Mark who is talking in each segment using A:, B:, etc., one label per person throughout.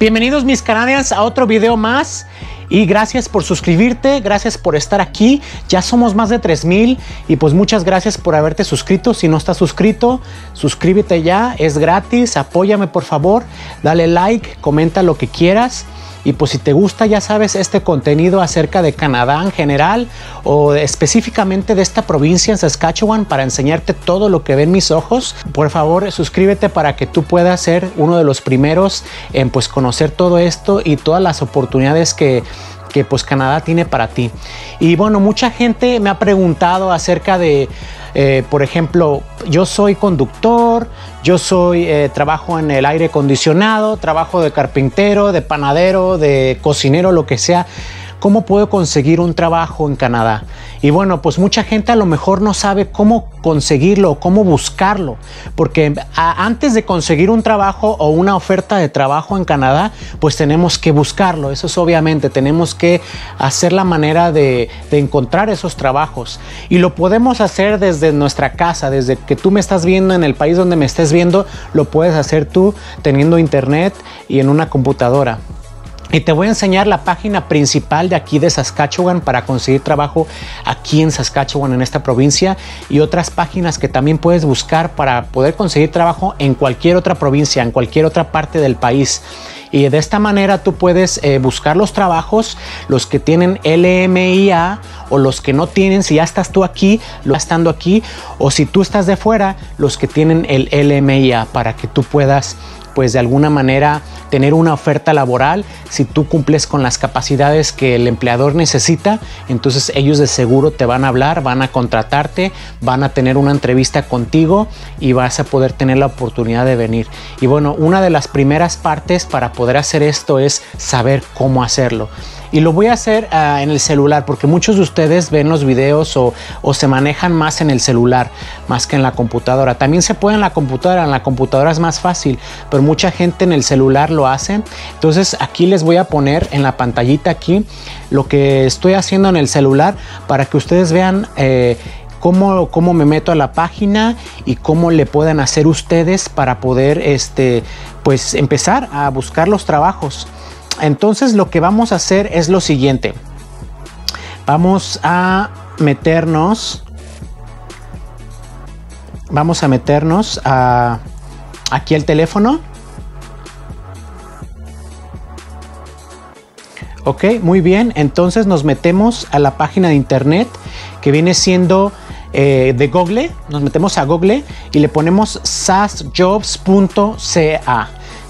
A: Bienvenidos mis canadians a otro video más y gracias por suscribirte, gracias por estar aquí. Ya somos más de 3000 y pues muchas gracias por haberte suscrito. Si no estás suscrito, suscríbete ya, es gratis. Apóyame por favor, dale like, comenta lo que quieras. Y pues si te gusta, ya sabes, este contenido acerca de Canadá en general o específicamente de esta provincia en Saskatchewan para enseñarte todo lo que ven mis ojos, por favor suscríbete para que tú puedas ser uno de los primeros en pues conocer todo esto y todas las oportunidades que que pues Canadá tiene para ti. Y bueno, mucha gente me ha preguntado acerca de, eh, por ejemplo, yo soy conductor, yo soy, eh, trabajo en el aire acondicionado, trabajo de carpintero, de panadero, de cocinero, lo que sea. ¿Cómo puedo conseguir un trabajo en Canadá? Y bueno, pues mucha gente a lo mejor no sabe cómo conseguirlo, cómo buscarlo, porque antes de conseguir un trabajo o una oferta de trabajo en Canadá, pues tenemos que buscarlo. Eso es obviamente, tenemos que hacer la manera de, de encontrar esos trabajos. Y lo podemos hacer desde nuestra casa, desde que tú me estás viendo en el país donde me estés viendo, lo puedes hacer tú teniendo internet y en una computadora. Y te voy a enseñar la página principal de aquí de Saskatchewan para conseguir trabajo aquí en Saskatchewan, en esta provincia, y otras páginas que también puedes buscar para poder conseguir trabajo en cualquier otra provincia, en cualquier otra parte del país. Y de esta manera tú puedes eh, buscar los trabajos, los que tienen LMIA o los que no tienen, si ya estás tú aquí, lo estando aquí, o si tú estás de fuera, los que tienen el LMIA para que tú puedas pues de alguna manera tener una oferta laboral. Si tú cumples con las capacidades que el empleador necesita, entonces ellos de seguro te van a hablar, van a contratarte, van a tener una entrevista contigo y vas a poder tener la oportunidad de venir. Y bueno, una de las primeras partes para poder hacer esto es saber cómo hacerlo y lo voy a hacer ah, en el celular porque muchos de ustedes ven los videos o, se manejan más en el celular más que en la computadora. También se puede en la computadora, en la computadora es más fácil, pero mucha gente en el celular lo hace. Entonces aquí les voy a poner en la pantallita aquí lo que estoy haciendo en el celular para que ustedes vean eh, Cómo, cómo, me meto a la página y cómo le pueden hacer ustedes para poder este, pues empezar a buscar los trabajos. Entonces lo que vamos a hacer es lo siguiente. Vamos a meternos. Vamos a meternos a, aquí al teléfono. Ok, muy bien. Entonces nos metemos a la página de internet que viene siendo eh, de Google. Nos metemos a Google y le ponemos sasjobs.ca.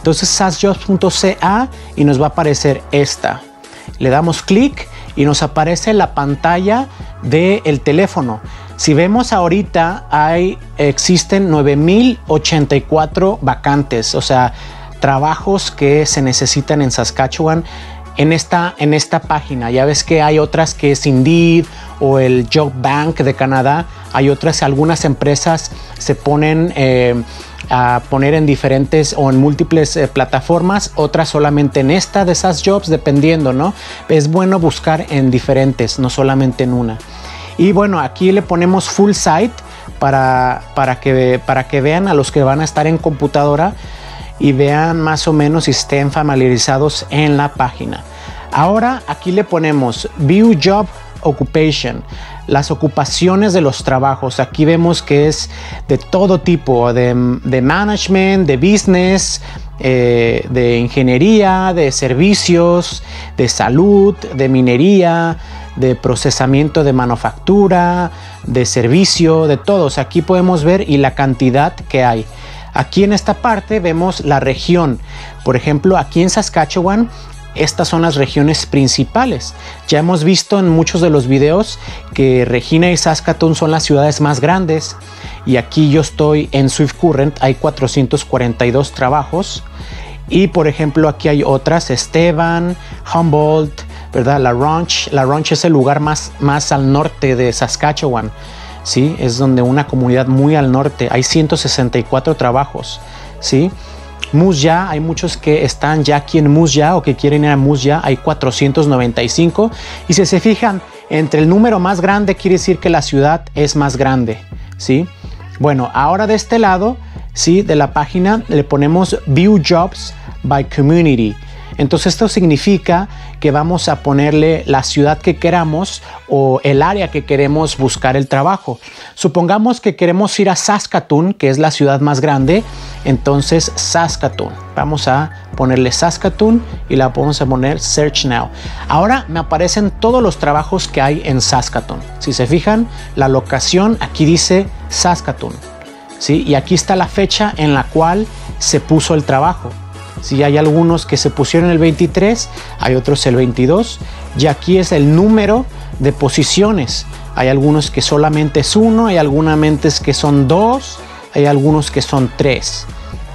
A: Entonces sasjobs.ca y nos va a aparecer esta. Le damos clic y nos aparece la pantalla del teléfono. Si vemos ahorita hay existen 9084 vacantes, o sea, trabajos que se necesitan en Saskatchewan en esta, en esta página. Ya ves que hay otras que es Indeed o el Job Bank de Canadá. Hay otras, algunas empresas se ponen eh, a poner en diferentes o en múltiples eh, plataformas, otras solamente en esta de esas jobs, dependiendo, ¿no? Es bueno buscar en diferentes, no solamente en una. Y bueno, aquí le ponemos full site para, para, que, para que vean a los que van a estar en computadora y vean más o menos si estén familiarizados en la página. Ahora aquí le ponemos View Job Occupation las ocupaciones de los trabajos. Aquí vemos que es de todo tipo, de, management, de business, eh, de ingeniería, de servicios, de salud, de minería, de procesamiento de manufactura, de servicio, de todos. Aquí podemos ver y la cantidad que hay. Aquí en esta parte vemos la región. Por ejemplo, aquí en Saskatchewan estas son las regiones principales. Ya hemos visto en muchos de los videos que Regina y Saskatoon son las ciudades más grandes y aquí yo estoy en Swift Current, hay 442 trabajos y por ejemplo aquí hay otras, Esteban, Humboldt, ¿verdad? La Ranch, La Ranch es el lugar más, más al norte de Saskatchewan, ¿sí? Es donde una comunidad muy al norte, hay 164 trabajos, ¿sí? Musya, hay muchos que están ya aquí en Musya o que quieren ir a Musya, hay 495. Y si se fijan, entre el número más grande quiere decir que la ciudad es más grande, ¿sí? Bueno, ahora de este lado, ¿sí? De la página le ponemos View Jobs by Community. Entonces esto significa que vamos a ponerle la ciudad que queramos o el área que queremos buscar el trabajo. Supongamos que queremos ir a Saskatoon, que es la ciudad más grande, entonces Saskatoon. Vamos a ponerle Saskatoon y la vamos a poner Search Now. Ahora me aparecen todos los trabajos que hay en Saskatoon. Si se fijan, la locación aquí dice Saskatoon. ¿sí? Y aquí está la fecha en la cual se puso el trabajo. Si hay algunos que se pusieron el 23, hay otros el 22. Y aquí es el número de posiciones. Hay algunos que solamente es uno, hay algunos que son dos, hay algunos que son tres.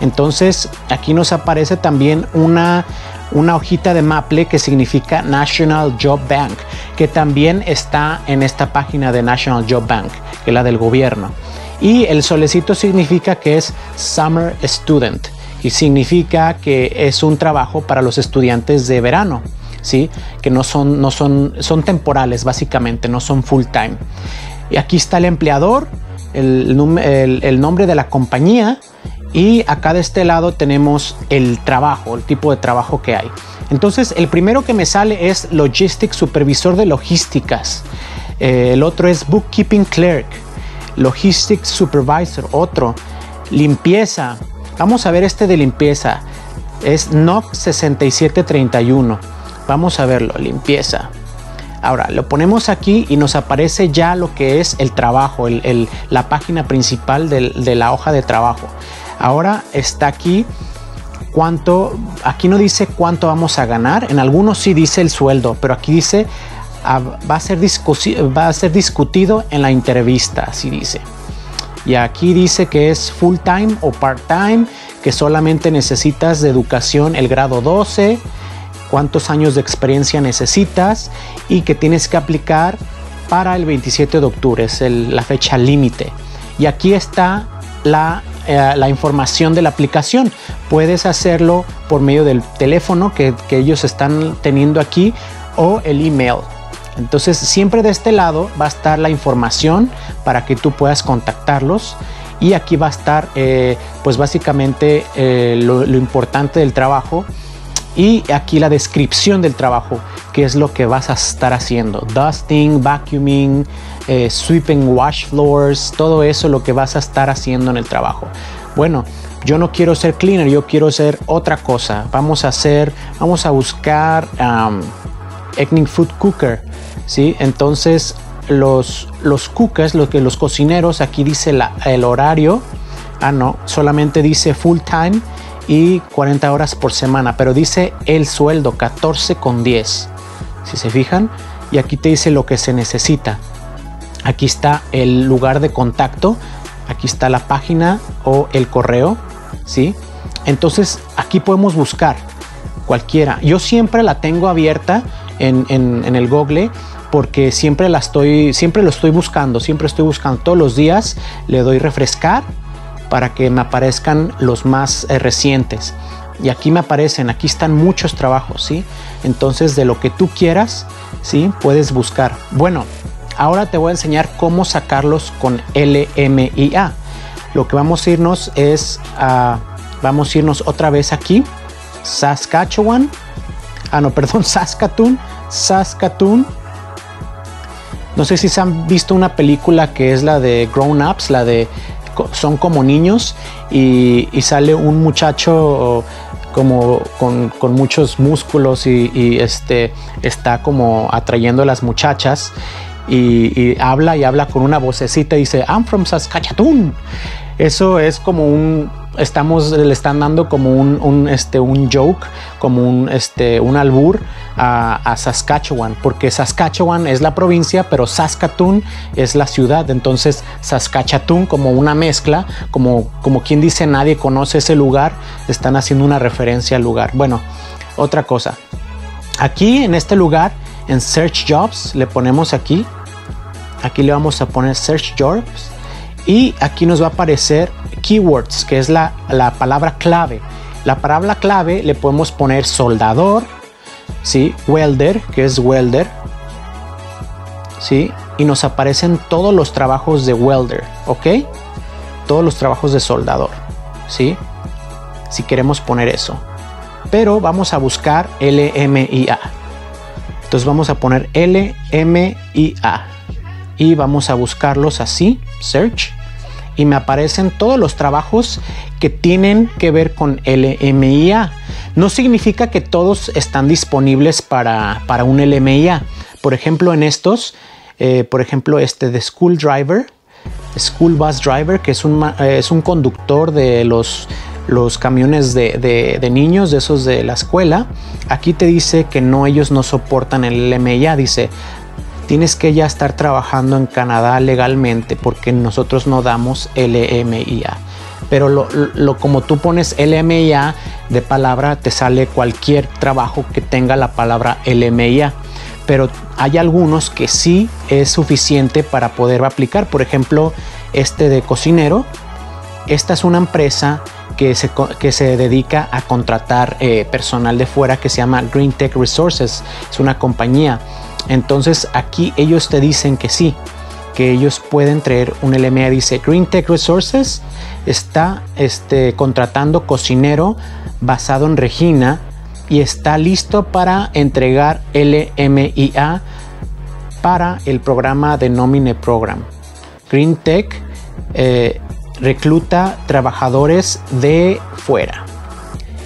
A: Entonces aquí nos aparece también una, una hojita de Maple que significa National Job Bank, que también está en esta página de National Job Bank, que es la del gobierno. Y el solecito significa que es Summer Student y significa que es un trabajo para los estudiantes de verano, ¿sí? Que no son, no son, son temporales básicamente, no son full time. Y aquí está el empleador, el, nombre de la compañía y acá de este lado tenemos el trabajo, el tipo de trabajo que hay. Entonces, el primero que me sale es Logistics Supervisor de Logísticas. Eh, el otro es Bookkeeping Clerk. Logistics Supervisor, otro. Limpieza, Vamos a ver este de limpieza. Es NOC 6731. Vamos a verlo, limpieza. Ahora lo ponemos aquí y nos aparece ya lo que es el trabajo, la página principal de la hoja de trabajo. Ahora está aquí cuánto, aquí no dice cuánto vamos a ganar, en algunos sí dice el sueldo, pero aquí dice ah, va, a ser va a ser discutido en la entrevista, así dice. Y aquí dice que es full time o part time, que solamente necesitas de educación el grado 12, cuántos años de experiencia necesitas y que tienes que aplicar para el 27 de octubre, es la fecha límite. Y aquí está la, eh, la, información de la aplicación. Puedes hacerlo por medio del teléfono que, que ellos están teniendo aquí o el email. Entonces siempre de este lado va a estar la información para que tú puedas contactarlos y aquí va a estar eh, pues básicamente eh, lo, importante del trabajo y aquí la descripción del trabajo, que es lo que vas a estar haciendo. Dusting, vacuuming, eh, sweeping wash floors, todo eso lo que vas a estar haciendo en el trabajo. Bueno, yo no quiero ser cleaner, yo quiero ser otra cosa. Vamos a hacer, vamos a buscar um, Food Cooker ¿sí? Entonces los, los lo que los cocineros, aquí dice el horario, ah no, solamente dice full time y 40 horas por semana, pero dice el sueldo 14 con 10, si se fijan, y aquí te dice lo que se necesita. Aquí está el lugar de contacto, aquí está la página o el correo, ¿sí? Entonces aquí podemos buscar cualquiera. Yo siempre la tengo abierta en, el Google porque siempre la estoy, siempre lo estoy buscando, siempre estoy buscando todos los días, le doy refrescar para que me aparezcan los más eh, recientes. Y aquí me aparecen, aquí están muchos trabajos, ¿sí? Entonces, de lo que tú quieras, ¿sí? Puedes buscar. Bueno, ahora te voy a enseñar cómo sacarlos con LMIA. Lo que vamos a irnos es a, vamos a irnos otra vez aquí, Saskatchewan, ah no, perdón, Saskatoon, Saskatoon, no sé si se han visto una película que es la de Grown Ups, la de son como niños y, sale un muchacho como con, muchos músculos y, este está como atrayendo a las muchachas y, habla y habla con una vocecita y dice I'm from Saskatchewan. Eso es como un estamos le están dando como un, este un joke, como un este un albur a, Saskatchewan, porque Saskatchewan es la provincia, pero Saskatoon es la ciudad. Entonces, Saskatchewan como una mezcla, como, como quien dice nadie conoce ese lugar, están haciendo una referencia al lugar. Bueno, otra cosa. Aquí en este lugar, en Search Jobs, le ponemos aquí. Aquí le vamos a poner Search Jobs. Y aquí nos va a aparecer keywords, que es la, la palabra clave. La palabra clave le podemos poner soldador, ¿sí? Welder, que es welder, ¿sí? Y nos aparecen todos los trabajos de welder, ¿ok? Todos los trabajos de soldador, ¿sí? Si queremos poner eso. pero vamos a buscar LMIA. Entonces vamos a poner LMIA y vamos a buscarlos así, search, y me aparecen todos los trabajos que tienen que ver con LMIA. No significa que todos están disponibles para, para un LMIA. Por ejemplo, en estos, eh, por ejemplo, este de School Driver, School Bus Driver, que es un, eh, es un conductor de los, los camiones de, de, niños, de esos de la escuela. Aquí te dice que no, ellos no soportan el LMIA. Dice, tienes que ya estar trabajando en Canadá legalmente porque nosotros no damos LMIA. Pero lo, lo, como tú pones LMIA de palabra, te sale cualquier trabajo que tenga la palabra LMIA. Pero hay algunos que sí es suficiente para poder aplicar. Por ejemplo, este de cocinero. Esta es una empresa que se, que se dedica a contratar eh, personal de fuera que se llama Green Tech Resources. Es una compañía entonces aquí ellos te dicen que sí, que ellos pueden traer un LMA. Dice Green Tech Resources está este, contratando cocinero basado en Regina y está listo para entregar LMIA para el programa de Nomine Program. Green Tech eh, recluta trabajadores de fuera.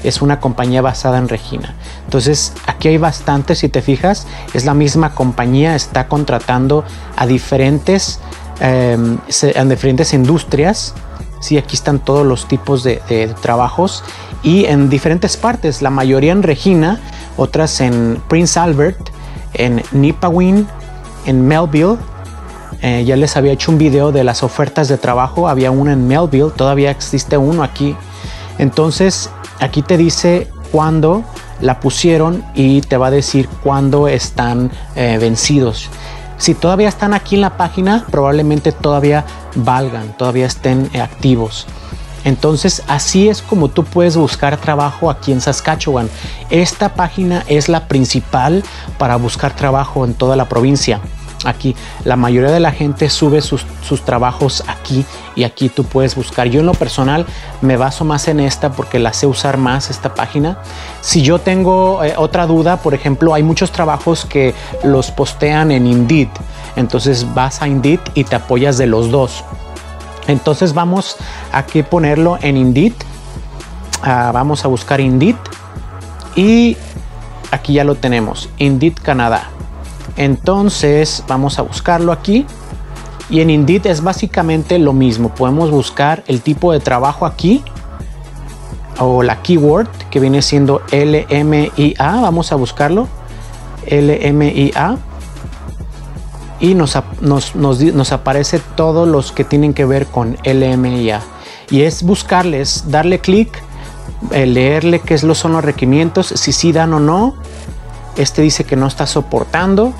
A: Es una compañía basada en Regina. Entonces, aquí hay bastante, si te fijas, es la misma compañía, está contratando a diferentes, em, en diferentes industrias. Sí, aquí están todos los tipos de, trabajos y en diferentes partes, la mayoría en Regina, otras en Prince Albert, en Nipawin, en Melville. Eh, ya les había hecho un video de las ofertas de trabajo, había una en Melville, todavía existe uno aquí. Entonces, aquí te dice cuándo la pusieron y te va a decir cuándo están eh, vencidos. Si todavía están aquí en la página, probablemente todavía valgan, todavía estén eh, activos. Entonces así es como tú puedes buscar trabajo aquí en Saskatchewan. Esta página es la principal para buscar trabajo en toda la provincia aquí. La mayoría de la gente sube sus, trabajos aquí y aquí tú puedes buscar. Yo en lo personal me baso más en esta porque la sé usar más esta página. Si yo tengo eh, otra duda, por ejemplo, hay muchos trabajos que los postean en Indeed. Entonces vas a Indeed y te apoyas de los dos. Entonces vamos aquí ponerlo en Indeed. Ah, vamos a buscar Indeed y aquí ya lo tenemos. Indeed Canadá. Entonces vamos a buscarlo aquí. Y en Indeed es básicamente lo mismo. Podemos buscar el tipo de trabajo aquí. O la keyword que viene siendo LMIA. Vamos a buscarlo. LMIA. Y nos, nos, aparece todos los que tienen que ver con LMIA. Y es buscarles, darle clic, eh, leerle qué son los requerimientos, si sí dan o no. Este dice que no está soportando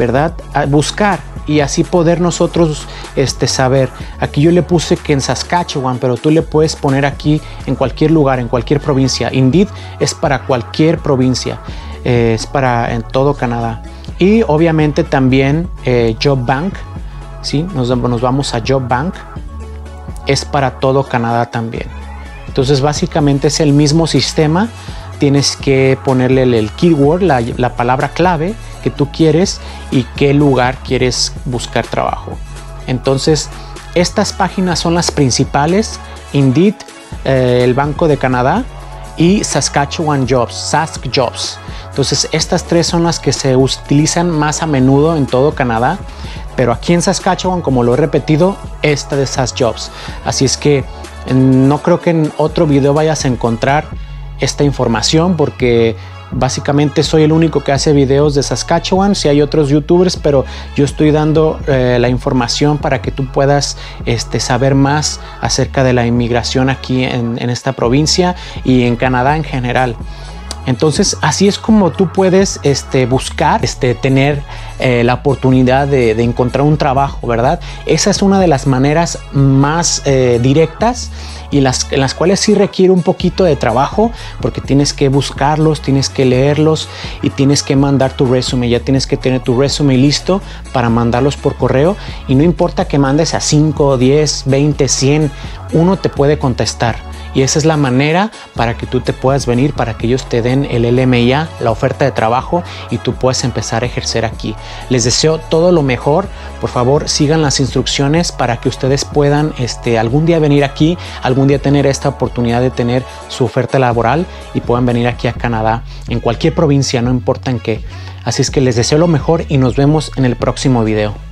A: ¿verdad? Buscar y así poder nosotros este, saber. Aquí yo le puse que en Saskatchewan, pero tú le puedes poner aquí en cualquier lugar, en cualquier provincia. Indeed es para cualquier provincia, eh, es para en todo Canadá. Y obviamente también eh, Job Bank, ¿sí? Nos, vamos a Job Bank, es para todo Canadá también. Entonces básicamente es el mismo sistema, tienes que ponerle el, keyword, la palabra clave, que tú quieres y qué lugar quieres buscar trabajo. Entonces, estas páginas son las principales, Indeed, eh, el Banco de Canadá y Saskatchewan Jobs, Sask Jobs. Entonces, estas tres son las que se utilizan más a menudo en todo Canadá, pero aquí en Saskatchewan, como lo he repetido, esta de Sask Jobs. Así es que no creo que en otro video vayas a encontrar esta información porque Básicamente soy el único que hace videos de Saskatchewan, si hay otros youtubers, pero yo estoy dando eh, la información para que tú puedas este, saber más acerca de la inmigración aquí en, esta provincia y en Canadá en general. Entonces, así es como tú puedes este, buscar, este, tener eh, la oportunidad de, encontrar un trabajo, ¿verdad? Esa es una de las maneras más eh, directas y las, en las cuales sí requiere un poquito de trabajo porque tienes que buscarlos, tienes que leerlos y tienes que mandar tu resumen. Ya tienes que tener tu resumen listo para mandarlos por correo y no importa que mandes a 5, 10, 20, 100, uno te puede contestar y esa es la manera para que tú te puedas venir, para que ellos te den el LMIA, la oferta de trabajo y tú puedas empezar a ejercer aquí. Les deseo todo lo mejor, por favor sigan las instrucciones para que ustedes puedan este, algún día venir aquí, algún día tener esta oportunidad de tener su oferta laboral y puedan venir aquí a Canadá, en cualquier provincia, no importa en qué. Así es que les deseo lo mejor y nos vemos en el próximo video.